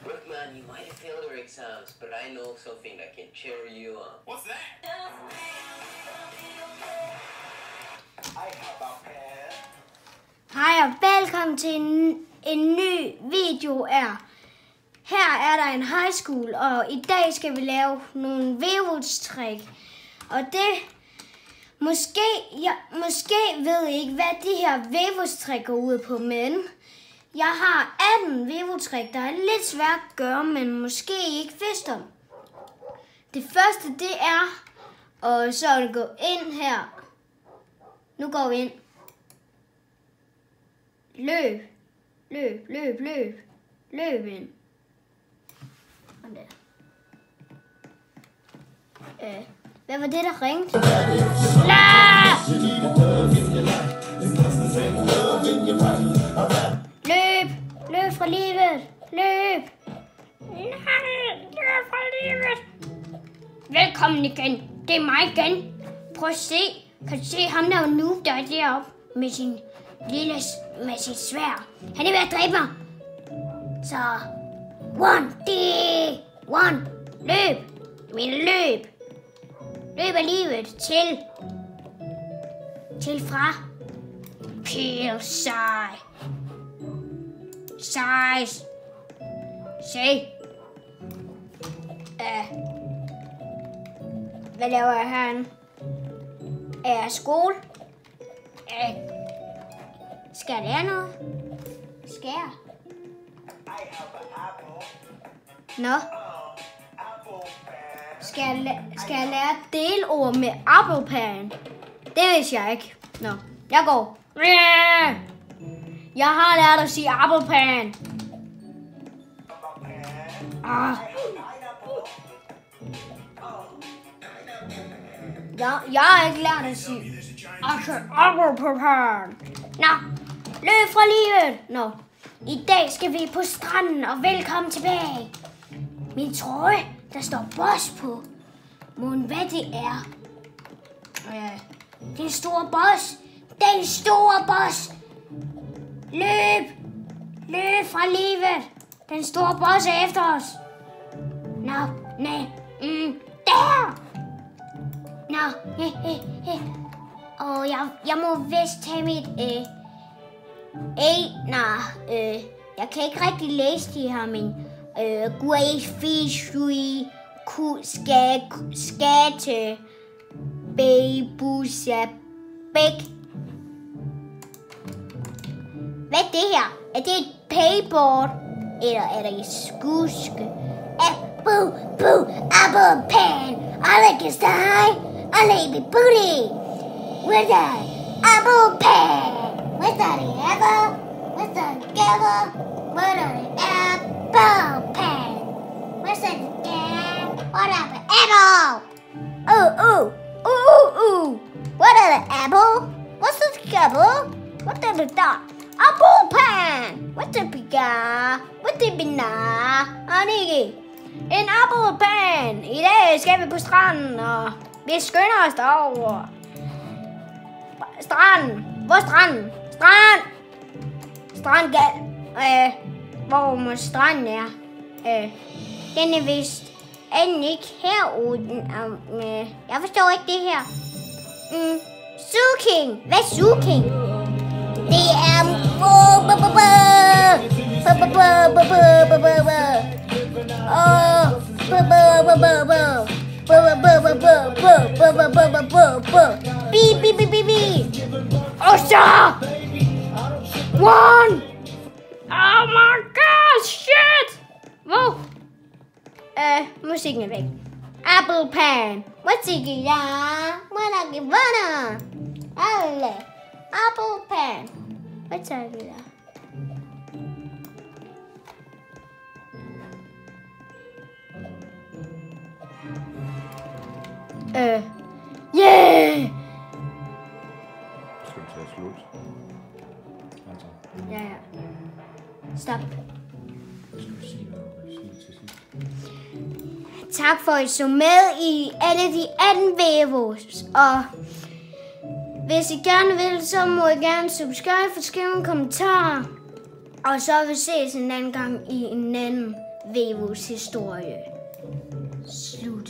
Look, man, you might have failed your exams, but I know something that can cheer you up. What's that? Hej og velkommen til en, en ny video er. Her er der en high school, og i dag skal vi lave nogle vevudstræk. Og det, måske, jeg, måske ved I ikke, hvad de her vevudstræk går ud på, men jeg har 18 vevudstræk, der er lidt svært at gøre, men måske ikke vidste om. Det første, det er, og så at gå ind her. Nu går vi ind. Løb. Løb, løb, løb. Løb ind. Sådan der. Øh, hvad var det, der ringte? La! Løb livet! Løb! Nej, løb for livet! Velkommen igen. Det er mig igen. Prøv at se. Kan du se ham der nu, der er deroppe med sin lille, med sit svær. Han er ved at dræbe mig. Så, one, D, one, løb. Min løb. Løb af livet til, til fra Pil sej. Size. Se. Uh, øh. hvad laver jeg herinde? Er jeg skole? Uh, skal jeg lære noget? Skal jeg? Apple. Nå, No. skal jeg, skal jeg lære delord med Apple Det vidste jeg ikke. Nå, jeg går. Yeah! Jeg har lært at sige Apple Pen. Ah, jeg, jeg har ikke lært at sige altså, Apple Pen. Nå, løb fra livet. Nå, i dag skal vi på stranden, og velkommen tilbage. Min trøje, der står boss på. Mon hvad det er? Øh, den store boss. Den store boss. Løb. Løb fra livet. Den store boss er efter os. Nå, nej. Mm, der. Nå, he, he, he. Og jeg, jeg må vist tage mit... Øh, A, nej, øh, jeg kan ikke rigtig læse de her, men øh, Great Fish, Shui, Ku, Skat, Skatte, Babusa, Bæk. Hvad er det her? Er det et payboard? Eller er det et skuske? Ah, boo, apple pan. I like it high. I like it booty. Where's that? Apple pan. What's that apple? What's that apple? What the apple pan? What's that apple? What the apple? Ooh, ooh, ooh, ooh. What are the apple? What's the apple? What the dot? Apple bullpen. What's the pica? What's the banana? Aniki. En apple pan. I dag skal vi oh. på stranden, og vi skynder os derover. Stranden. Hvor er stranden? Strand! Strandgal. Øh, eh, hvor må stranden er. Øh, den er vist er ikke herude. Øh, jeg forstår ikke det her. Mm, Suking. Hvad er Suking? Beep beep beep beep beep. Osha! One. Oh my god! Shit! Wow. Eh, musiknya baik. Apple Pen. Musik ya. Mana gimana? Ale. Apple Pen. Baca gila. Øh. Yeah! Skal du tage slut? Altså, Ja, ja. Stop. Tak for at I så med i alle de 18 videos. Og hvis I gerne vil, så må I gerne subscribe, for skrive en kommentar. Og så vil vi ses en anden gang i en anden Vevos historie. Slut.